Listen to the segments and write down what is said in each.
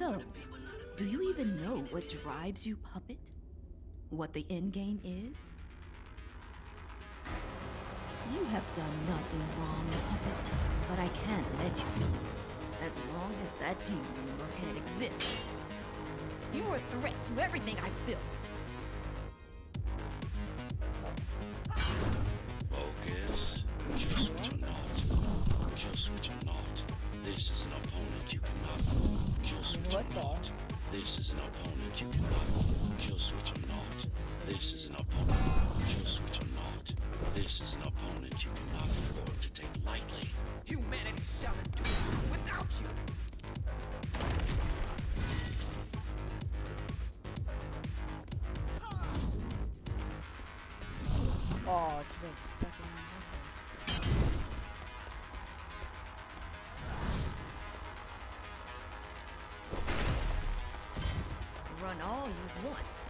So, do you even know what drives you, puppet? What the endgame is? You have done nothing wrong, puppet, but I can't let you. As long as that demon in your head exists, you are a threat to everything I've built. Focus. Kill switch or not. Kill switch or not. This is What or the? not. This is an opponent you cannot. Kill switch or not. This is an opponent. Kill switch or not. This is an opponent you cannot afford to take lightly. Humanity shall endure without you. Oh, she all you want.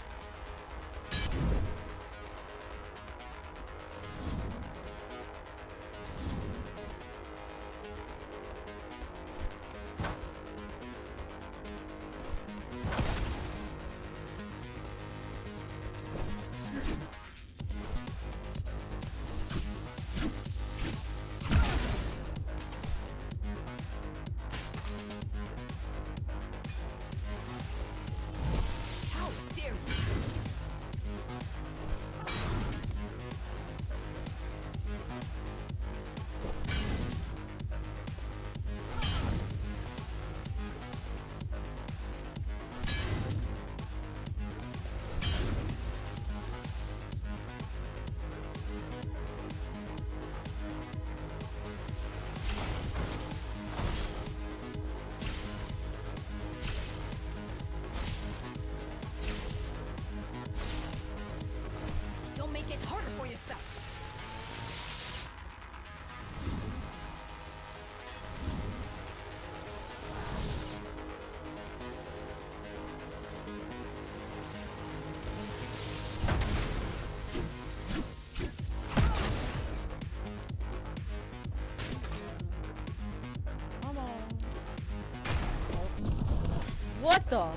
Oh,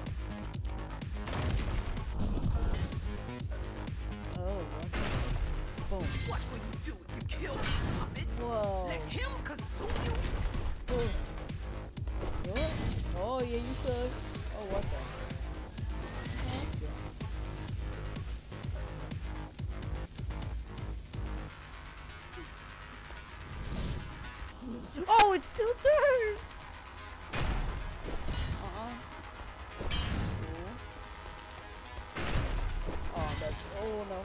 what? Boom. What will you do if you kill me, puppet? Whoa. Let him consume you? Boom. What? Oh, yeah, you suck. Oh, what the? Oh, no.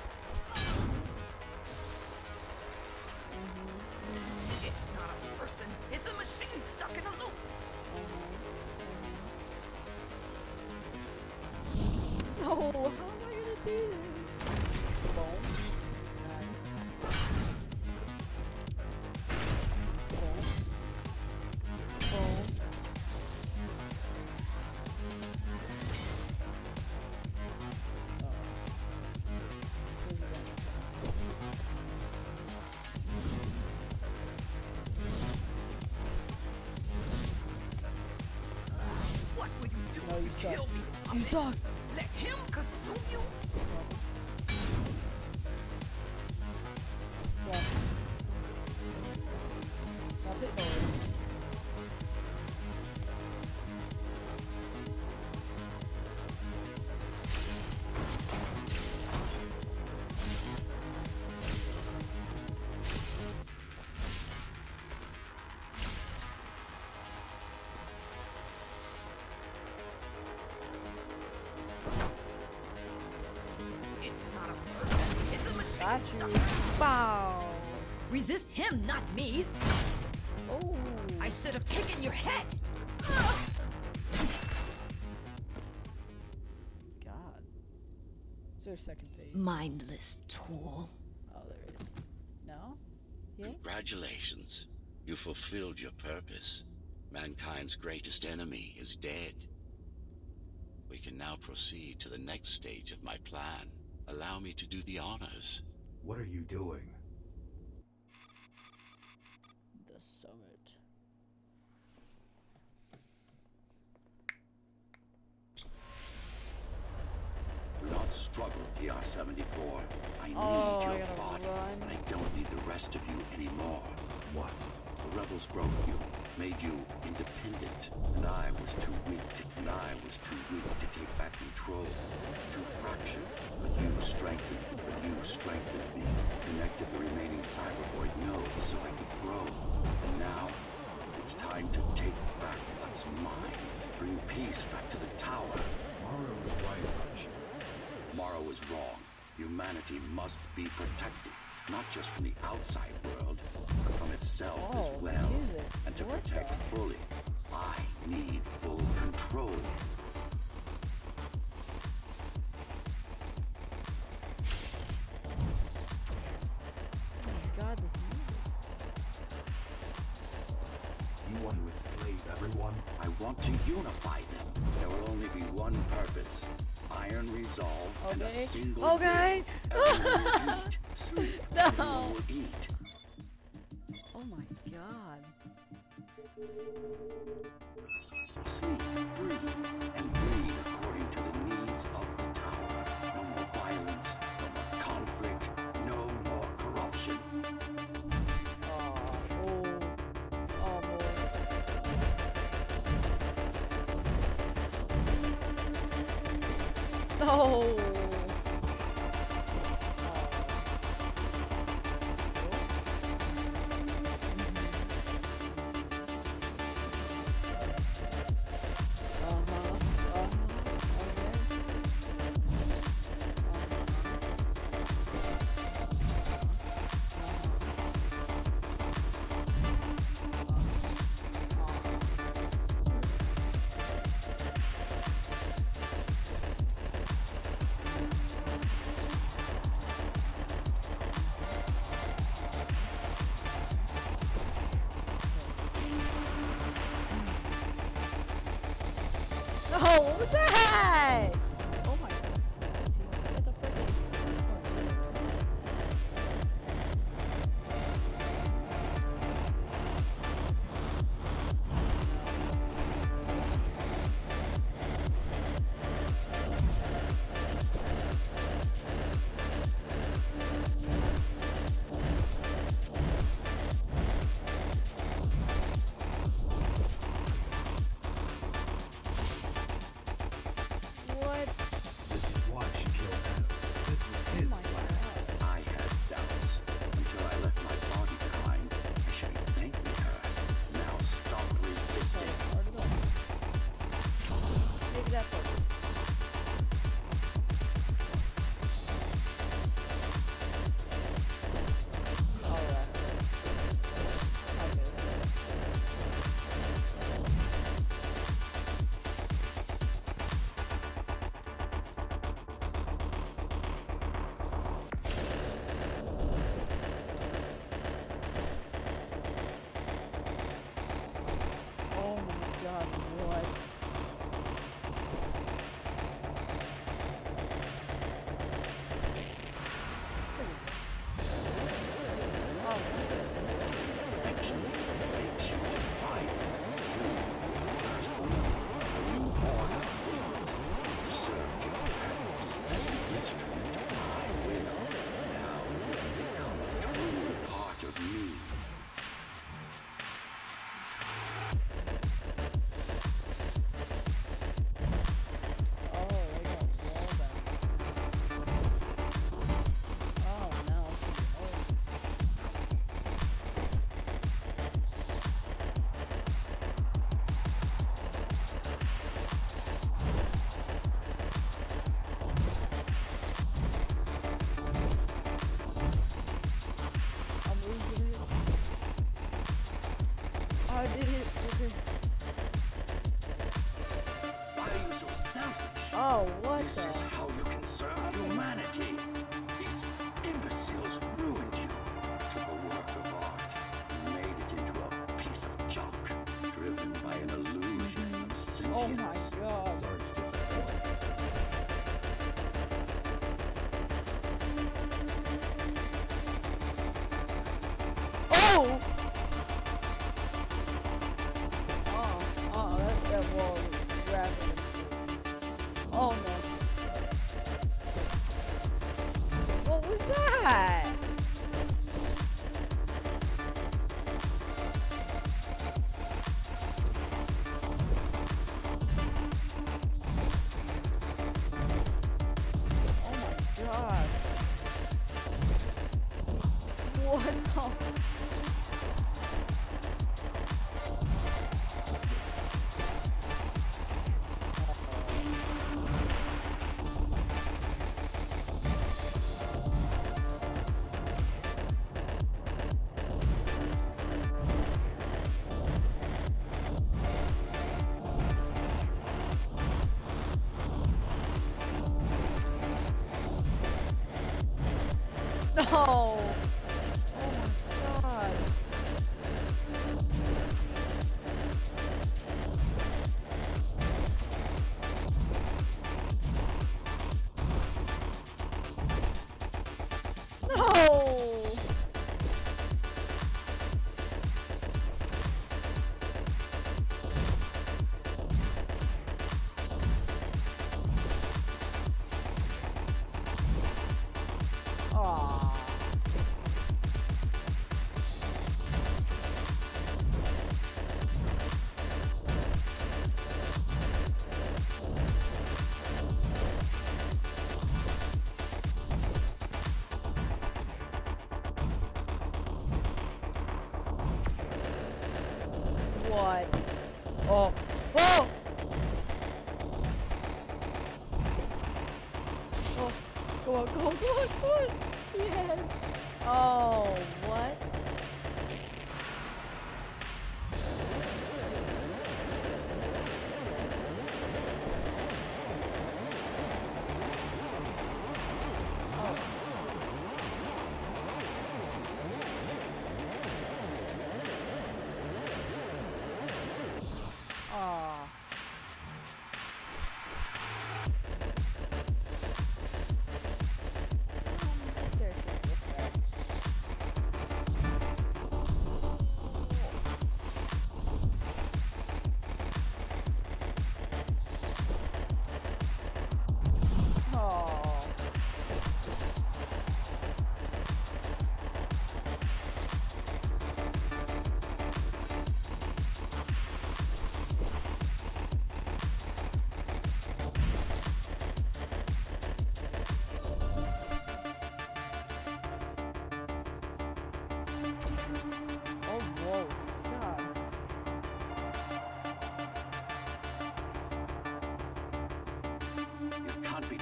It's not a person. It's a machine stuck in a loop. No, how am I gonna do this? You do No, Got you. in a loop. Bow! Resist him, not me. Oh! I should have taken your head. God. Is there a second phase? Mindless tool. Oh, there is. No? Yes? Congratulations. You fulfilled your purpose. Mankind's greatest enemy is dead. We can now proceed to the next stage of my plan. Allow me to do the honors. What are you doing? The summit. Not struggle, TR-74. I need oh, your I body, run. but I don't need the rest of you anymore. What? The rebels broke you made you independent, and I was too weak to, and I was too weak to take back control. Too fractured, but you strengthened, but you strengthened me, connected the remaining Cybervoid nodes so I could grow. And now, it's time to take back what's mine. Bring peace back to the tower. Mara was right you. Morrow was wrong. Humanity must be protected, not just from the outside world, itself Oh, as well. music. And to What protect the- fully, I need full control. Oh my god, this music. You want to enslave everyone? I want to unify them. There will only be one purpose. Iron resolve and a Okay. single Okay. Everyone will eat, sleep, No. everyone will eat. God. Sleep, breathe, and breed according to the needs of the tower. No more violence, no more conflict, no more corruption. Oh, oh, oh. No. No, what Oh, what This the? is how you can serve humanity. No. No! Oh. Oh!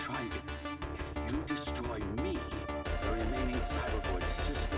Trying to. If you destroy me, the remaining Cybervoid system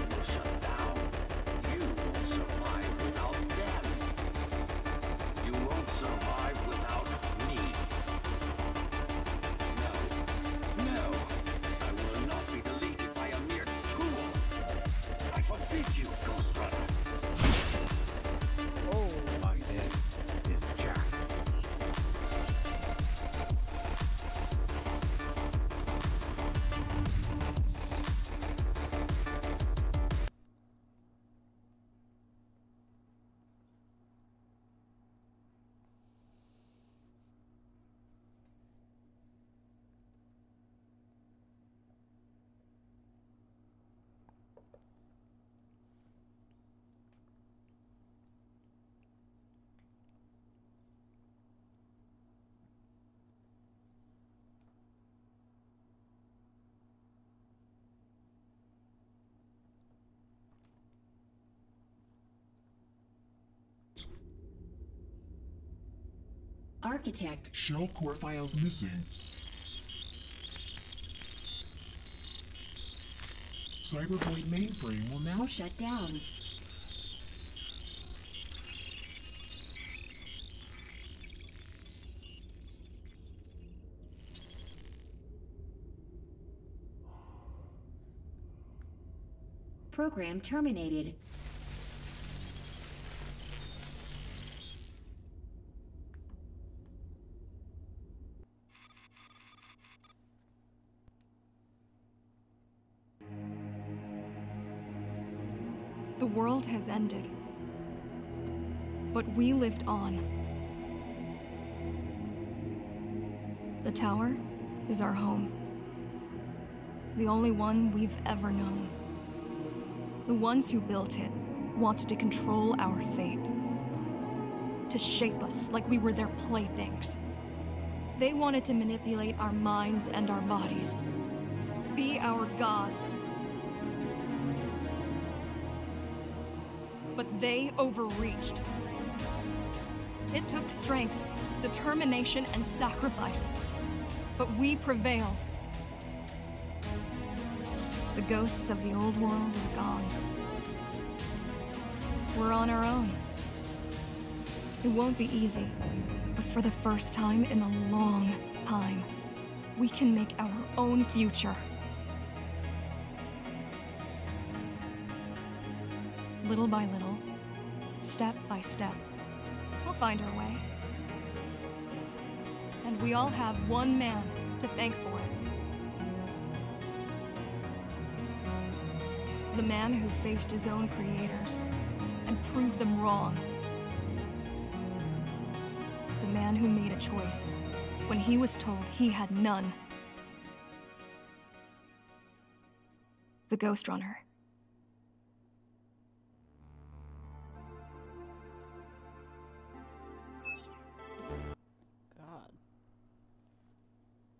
Architect, Shell core files missing. Cybervoid mainframe will now shut down. Program terminated. Ended. But we lived on. The tower is our home. The only one we've ever known. The ones who built it wanted to control our fate. To shape us like we were their playthings. They wanted to manipulate our minds and our bodies. Be our gods. They overreached. It took strength, determination, and sacrifice. But we prevailed. The ghosts of the old world are gone. We're on our own. It won't be easy, but for the first time in a long time, we can make our own future. Little by little, step by step, we'll find our way. And we all have one man to thank for it. The man who faced his own creators and proved them wrong. The man who made a choice when he was told he had none. The Ghostrunner.